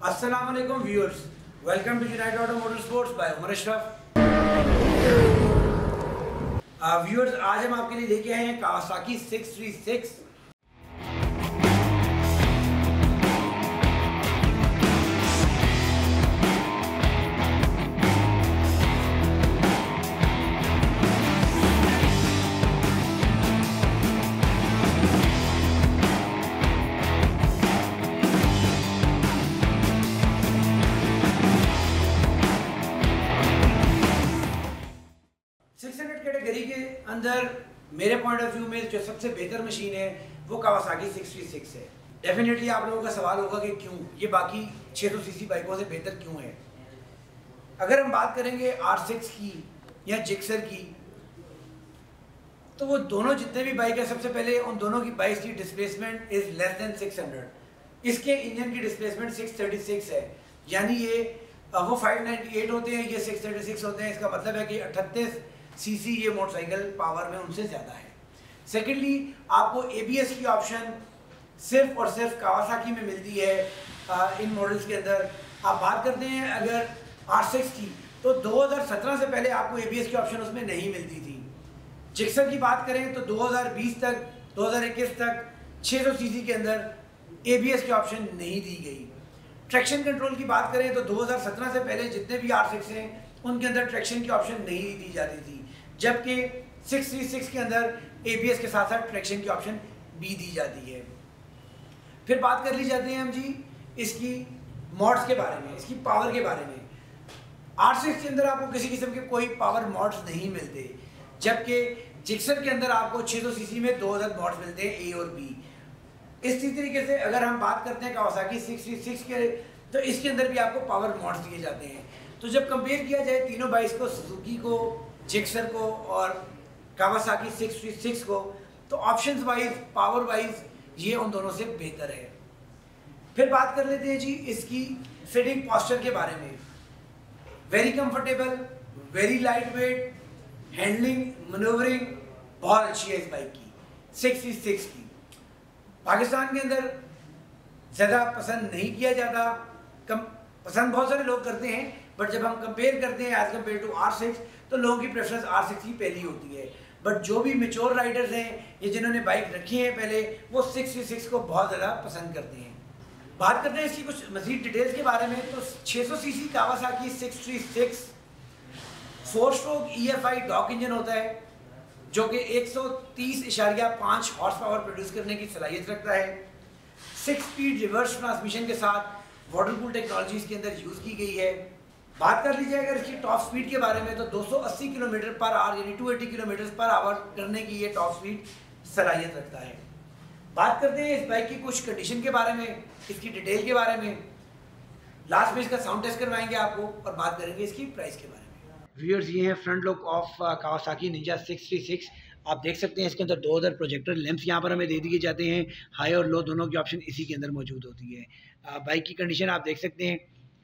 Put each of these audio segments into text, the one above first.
वालेकुम viewers welcome to United auto motor sports by Umar Ashraf viewers आज हम आपके लिए लेके आए हैं कावासाकी 636 अंदर मेरे पॉइंट ऑफ़ व्यू में जो सबसे बेहतर मशीन है, वो कावासाकी सिक्स थ्री सिक्स है। डेफिनेटली आप लोगों का सवाल होगा कि क्यों? ये बाकी छः सौ सी सी बाइकों से बेहतर क्यों है? अगर हम बात करेंगे आर सिक्स की या जिक्सर की तो वो दोनों जितने भी बाइक है, सबसे पहले उन दोनों की बाइक की displacement is less than six hundred इसके इंजन की डिस्प्लेसमेंट सिक्स है। यानी ये वो फाइव नाइन्टी एट होते हैं, ये सिक्स थर्टी सिक्स होते हैं, इसका मतलब है कि अठतीस सीसी ये मोटरसाइकिल पावर में उनसे ज़्यादा है। सेकेंडली आपको एबीएस की ऑप्शन सिर्फ़ और सिर्फ़ कावासाकी में मिलती है आ, इन मॉडल्स के अंदर। आप बात करते हैं अगर आर सिक्स की तो 2017 से पहले आपको एबीएस की ऑप्शन उसमें नहीं मिलती थी। जिक्सर की बात करें तो 2020 तक 2021 तक 600 सीसी के अंदर एबीएस की ऑप्शन नहीं दी गई। ट्रैक्शन कंट्रोल की बात करें तो 2017 से पहले जितने भी आर सिक्स हैं उनके अंदर ट्रैक्शन की ऑप्शन नहीं दी जाती थी। जबकि 636 के अंदर एबीएस के साथ साथ ट्रैक्शन की ऑप्शन भी दी जाती है। फिर बात कर ली जाती है हम जी इसकी मॉड्स के बारे में, इसकी पावर के बारे में। आर सिक्स के अंदर आपको किसी किस्म के कोई पावर मॉड्स नहीं मिलते, जबकि जिक्सर के अंदर आपको 600 सीसी में 2000 मॉड्स मिलते हैं ए और बी इसी तरीके से अगर हम बात करते हैं कावासाकी 636 के तो इसके अंदर भी आपको पावर मॉड्स दिए जाते हैं। तो जब कंपेयर किया जाए तीनों बाइक्स को सुजुकी को जिक्सर को और कावासाकी 636 को तो ऑप्शंस वाइज पावर वाइज ये उन दोनों से बेहतर है। फिर बात कर लेते हैं जी इसकी सिटिंग पॉस्चर के बारे में। Very comfortable very light weight handling manoeuvring बहुत अच्छी है इस बाइक की सिक्स सिक्स की। पाकिस्तान के अंदर ज़्यादा पसंद नहीं किया जाता। कम, पसंद बहुत सारे लोग करते हैं बट जब हम कंपेयर करते हैं as compare to R six तो लोगों की प्रेफरेंस आर सिक्स ही पहली होती है। बट जो भी मेच्योर राइडर्स हैं, या जिन्होंने बाइक रखी है पहले, वो सिक्स वी सिक्स को बहुत ज़्यादा पसंद करते हैं। बात करते हैं इसकी कुछ मजीद डिटेल्स के बारे में। तो 600 CC Kawasaki 636 four stroke E F I dock engine होता है, जो कि एक सौ तीस इशारिया पाँच हॉर्स पावर प्रोड्यूस करने की सलाहियत रखता है। सिक्स स्पीड रिवर्स ट्रांसमिशन के साथ वाटरकूल टेक्नोलॉजी इसके अंदर यूज़ की गई है। बात कर लीजिए अगर इसकी टॉप स्पीड के बारे में तो 280 किलोमीटर पर आवर यानी 280 किलोमीटर पर आवर करने की ये टॉप स्पीड सलाहियत रखता है। बात करते हैं इस बाइक की कुछ कंडीशन के बारे में, इसकी डिटेल के बारे में। लास्ट में इसका साउंड टेस्ट करवाएँगे आपको और बात करेंगे इसकी प्राइस के बारे में। व्यूअर्स ये हैं front look of Kawasaki Ninja 636 आप देख सकते हैं इसके अंदर दो हज़ार प्रोजेक्टर लेंस यहाँ पर हमें दे दिए जाते हैं। हाई और लो दोनों की ऑप्शन इसी के अंदर मौजूद होती है। बाइक की कंडीशन आप देख सकते हैं।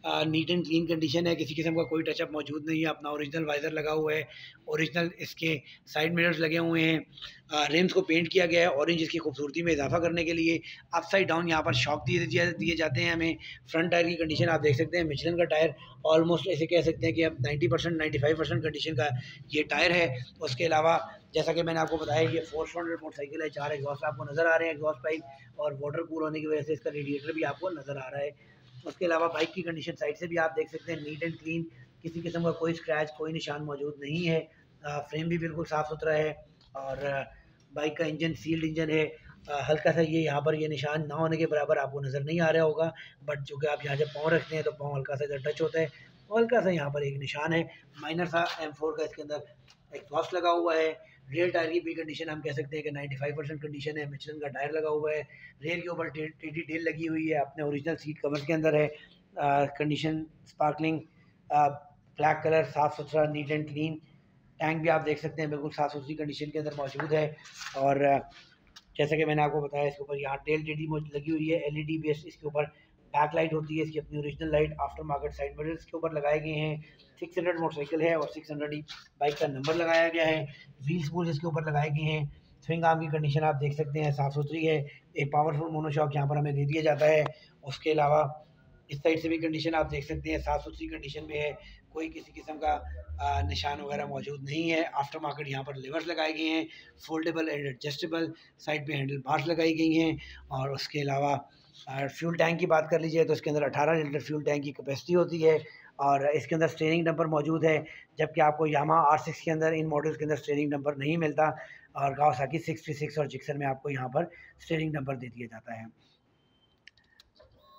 नीट एंड क्लीन कंडीशन है, किसी किस्म का कोई टचअप मौजूद नहीं है, अपना ओरिजिनल वाइज़र लगा हुआ है ओरिजिनल इसके साइड मिरर्स लगे हुए हैं रिम्स को पेंट किया गया है ऑरेंज इसकी खूबसूरती में इजाफा करने के लिए अप साइड डाउन यहाँ पर शॉक दिए दिए जाते हैं हमें फ्रंट टायर की कंडीशन आप देख सकते हैं मिचलन का टायर ऑलमोस्ट ऐसे कह सकते हैं कि अब ninety percent ninety five percent condition का ये टायर है, उसके अलावा जैसा कि मैंने आपको बताया ये फोर स्टैंडर्ड मोटरसाइकिल है, चार एग्जॉस्ट आपको नज़र आ रहे हैं एग्जॉस्ट पाइप और वाटर कूल होने की वजह से इसका रेडिएटर भी आपको नज़र आ रहा है। उसके अलावा बाइक की कंडीशन साइड से भी आप देख सकते हैं नीट एंड क्लीन किसी किस्म का कोई स्क्रैच कोई निशान मौजूद नहीं है। फ्रेम भी बिल्कुल साफ़ सुथरा है और बाइक का इंजन सील्ड इंजन है। हल्का सा ये यहाँ पर ये निशान ना होने के बराबर आपको नज़र नहीं आ रहा होगा बट जो कि आप यहाँ जब पाँव रखते हैं तो पाँव हल्का सा इधर टच होता है। हल्का सा यहाँ पर एक निशान है। माइनर सा एम फोर का इसके अंदर एग्जॉस्ट लगा हुआ है। रेयर टायर की भी कंडीशन हम कह सकते हैं कि 95 परसेंट कंडीशन है मिचलन का टायर लगा हुआ है रेल के ऊपर टेडी टेल लगी हुई है, अपने ओरिजिनल सीट कवर के अंदर है कंडीशन स्पार्कलिंग ब्लैक कलर साफ़ सुथरा नीट एंड क्लीन टैंक भी आप देख सकते हैं, बिल्कुल साफ़ सुथरी कंडीशन के अंदर मौजूद है, और, जैसा कि मैंने आपको बताया, इसके ऊपर यहाँ टेल टेडी लगी हुई है एल ई बेस इसके ऊपर बैक लाइट होती है, इसकी अपनी original light after market side mirrors के ऊपर लगाए गए हैं। सिक्स हंड्रेड मोटरसाइकिल है और सिक्स हंड्रेड बाइक का नंबर लगाया गया है। व्हील्स पूल इसके ऊपर लगाए गए हैं। स्विंग आर्म की कंडीशन आप देख सकते हैं, साफ़ सुथरी है। एक पावरफुल मोनोशॉक यहाँ पर हमें दे दिया जाता है। उसके अलावा इस साइड से भी कंडीशन आप देख सकते हैं, साफ़ सुथरी कंडीशन में है। कोई किसी किस्म का निशान वगैरह मौजूद नहीं है। आफ्टर मार्केट यहाँ पर लेवर्स लगाए गए हैं। फोल्डेबल एंड एडजस्टेबल साइड पे हैंडल बार्स लगाई गई हैं। और उसके अलावा फ्यूल टैंक की बात कर लीजिए तो इसके अंदर 18 लीटर फ्यूल टैंक की कैपेसिटी होती है और इसके अंदर स्टेयरिंग नंबर मौजूद है, जबकि आपको यामा आर सिक्स के अंदर इन मॉडल्स के अंदर स्टेयरिंग नंबर नहीं मिलता और गावसाकी सिक्सटी सिक्स और जिक्सर में आपको यहाँ पर स्टेयरिंग नंबर दे दिया जाता है।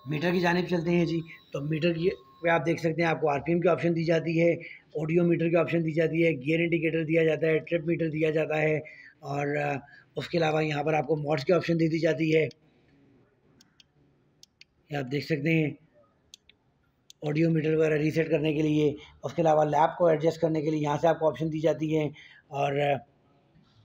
मीटर की जानब चलते हैं जी तो मीटर की पे आप देख सकते हैं आपको आरपीएम की ऑप्शन दी जाती है, ऑडियो मीटर की ऑप्शन दी जाती है, गियर इंडिकेटर दिया जाता है, ट्रिप मीटर दिया जाता है और उसके अलावा यहाँ पर आपको मॉड्स की ऑप्शन दे दी जाती है। आप देख सकते हैं ऑडियो मीटर वगैरह रीसेट करने के लिए, उसके अलावा लैब को एडजस्ट करने के लिए यहाँ से आपको ऑप्शन दी जाती है और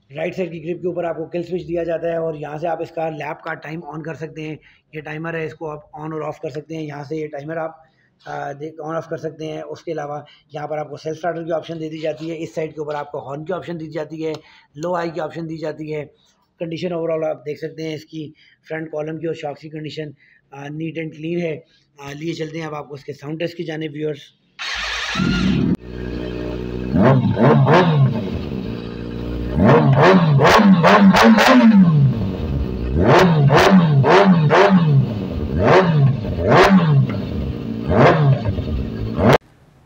राइट साइड की ग्रिप के ऊपर आपको किल स्विच दिया जाता है और यहाँ से आप इसका लैब का टाइम ऑन कर सकते हैं। ये टाइमर है, इसको आप ऑन और ऑफ़ कर सकते हैं। यहाँ से ये टाइमर आप ऑन ऑफ़ कर सकते हैं। उसके अलावा यहाँ पर आपको सेल्फ स्टार्टर की ऑप्शन दे दी जाती है। इस साइड के ऊपर आपको हॉर्न की ऑप्शन दी जाती है। लो आई की ऑप्शन दी जाती है। कंडीशन ओवरऑल आप देख सकते हैं इसकी फ्रंट कॉलम की और शॉक्स की कंडीशन नीट एंड क्लीन है। लिए चलते हैं अब आपको इसके साउंड टेस्ट की जाने व्यूअर्स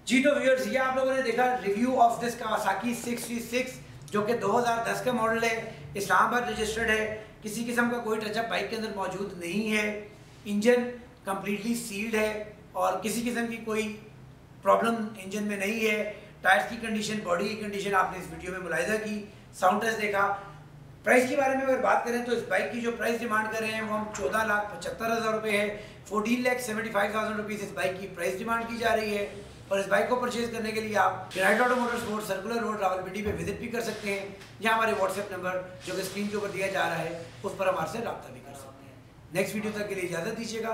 जी तो व्यूअर्स ये आप लोगों ने देखा रिव्यू ऑफ़ दिस कावासाकी 66 जो कि 2010 का मॉडल है, इस्लामाबाद रजिस्टर्ड है। किसी किस्म का कोई टचअप बाइक के अंदर मौजूद नहीं है। इंजन कम्प्लीटली सील्ड है और किसी किस्म की कोई प्रॉब्लम इंजन में नहीं है। टायर्स की कंडीशन बॉडी की कंडीशन आपने इस वीडियो में मुलायजा की साउंड टेस्ट देखा। प्राइस के बारे में अगर बात करें तो इस बाइक की जो प्राइस डिमांड कर रहे हैं, वो हम चौदह लाख पचहत्तर हज़ार रुपये है। Fourteen lakh seventy five thousand rupees इस बाइक की प्राइस डिमांड की जा रही है। और इस बाइक को परचेज करने के लिए आप unite auto motors sport circular road Rawalpindi पे विज़िट भी कर सकते हैं। या हमारे व्हाट्सएप नंबर जो कि स्क्रीन के ऊपर दिया जा रहा है, उस पर हमारे से रब्ता भी कर सकते हैं। नेक्स्ट वीडियो तक के लिए इजाज़त दीजिएगा।